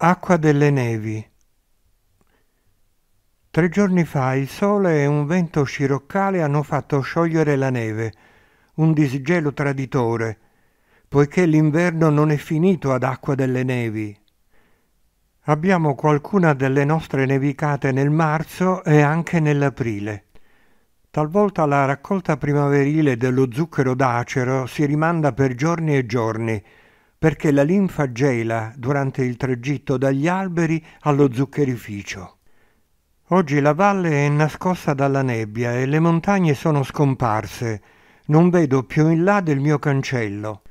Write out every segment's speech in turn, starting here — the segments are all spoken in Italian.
Acqua delle nevi. Tre giorni fa il sole e un vento sciroccale hanno fatto sciogliere la neve, un disgelo traditore, poiché l'inverno non è finito ad acqua delle nevi. Abbiamo qualcuna delle nostre nevicate nel marzo e anche nell'aprile. Talvolta la raccolta primaverile dello zucchero d'acero si rimanda per giorni e giorni, perché la linfa gela durante il tragitto dagli alberi allo zuccherificio. Oggi la valle è nascosta dalla nebbia e le montagne sono scomparse. Non vedo più in là del mio cancello.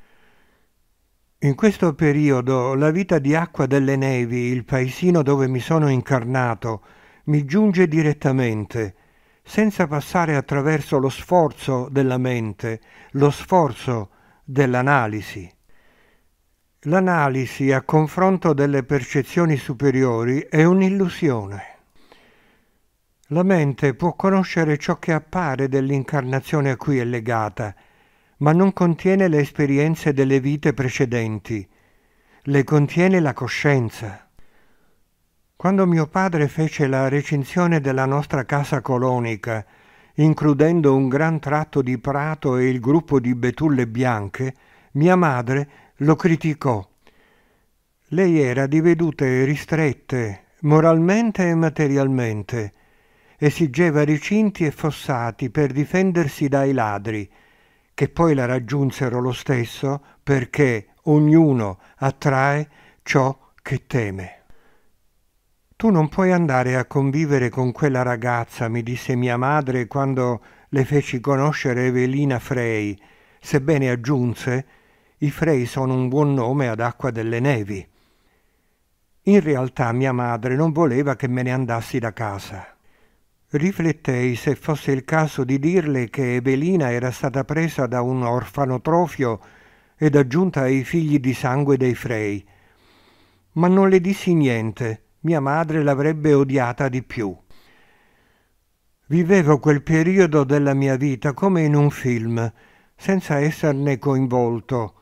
In questo periodo la vita di acqua delle nevi, il paesino dove mi sono incarnato, mi giunge direttamente, senza passare attraverso lo sforzo della mente, lo sforzo dell'analisi. L'analisi a confronto delle percezioni superiori è un'illusione. La mente può conoscere ciò che appare dell'incarnazione a cui è legata, ma non contiene le esperienze delle vite precedenti, le contiene la coscienza. Quando mio padre fece la recinzione della nostra casa colonica, includendo un gran tratto di prato e il gruppo di betulle bianche, mia madre lo criticò. Lei era di vedute ristrette, moralmente e materialmente. Esigeva recinti e fossati per difendersi dai ladri, che poi la raggiunsero lo stesso perché ognuno attrae ciò che teme. Tu non puoi andare a convivere con quella ragazza, mi disse mia madre quando le feci conoscere Evelina Frey, sebbene aggiunse i Frey sono un buon nome ad acqua delle nevi. In realtà mia madre non voleva che me ne andassi da casa. Riflettei se fosse il caso di dirle che Evelina era stata presa da un orfanotrofio ed aggiunta ai figli di sangue dei Frey. Ma non le dissi niente, mia madre l'avrebbe odiata di più. Vivevo quel periodo della mia vita come in un film, senza esserne coinvolto,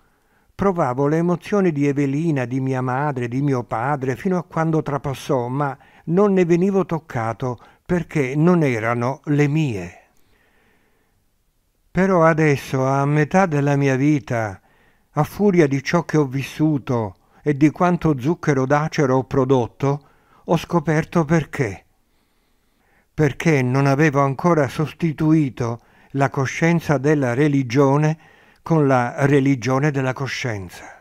Provavo le emozioni di Evelina, di mia madre, di mio padre, fino a quando trapassò, ma non ne venivo toccato perché non erano le mie. Però adesso, a metà della mia vita, a furia di ciò che ho vissuto e di quanto zucchero d'acero ho prodotto, ho scoperto perché. Perché non avevo ancora sostituito la coscienza della religione con la religione della coscienza.